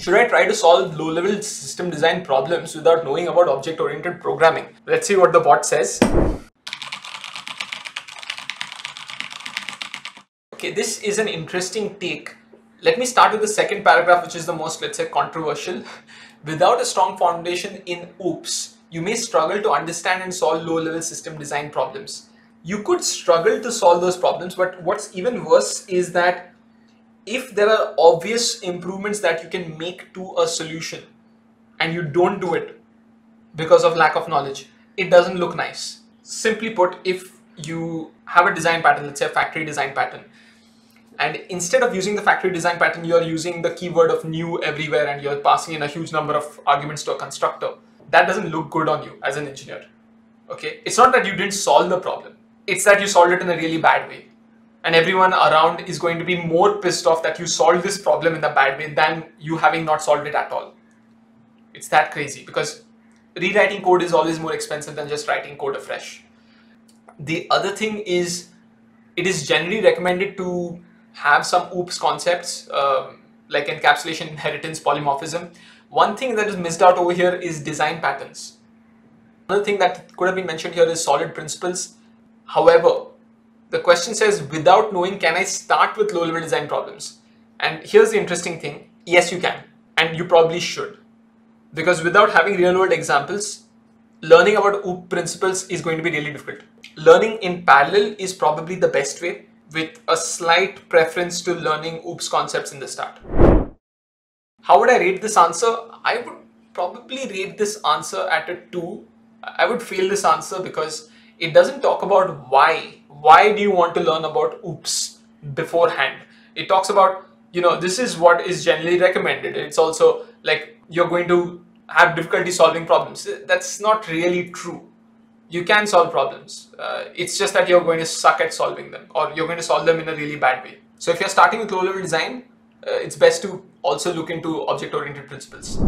Should I try to solve low-level system design problems without knowing about object-oriented programming? Let's see what the bot says. Okay, this is an interesting take. Let me start with the second paragraph, which is the most, let's say, controversial. Without a strong foundation in OOPS, you may struggle to understand and solve low-level system design problems. You could struggle to solve those problems, but what's even worse is that if there are obvious improvements that you can make to a solution and you don't do it because of lack of knowledge, it doesn't look nice. Simply put, if you have a design pattern, let's say a factory design pattern, and instead of using the factory design pattern, you're using the keyword of new everywhere and you're passing in a huge number of arguments to a constructor. That doesn't look good on you as an engineer. Okay, it's not that you didn't solve the problem, it's that you solved it in a really bad way and everyone around is going to be more pissed off that you solved this problem in a bad way than you having not solved it at all. It's that crazy because rewriting code is always more expensive than just writing code afresh. The other thing is it is generally recommended to have some OOPS concepts um, like encapsulation, inheritance, polymorphism. One thing that is missed out over here is design patterns. Another thing that could have been mentioned here is solid principles. However, the question says, without knowing, can I start with low level design problems? And here's the interesting thing. Yes, you can. And you probably should. Because without having real world examples, learning about OOP principles is going to be really difficult. Learning in parallel is probably the best way with a slight preference to learning OOPS concepts in the start. How would I rate this answer? I would probably rate this answer at a 2. I would fail this answer because it doesn't talk about why why do you want to learn about OOPS beforehand? It talks about, you know, this is what is generally recommended. It's also like you're going to have difficulty solving problems. That's not really true. You can solve problems. Uh, it's just that you're going to suck at solving them or you're going to solve them in a really bad way. So if you're starting with low level design, uh, it's best to also look into object oriented principles.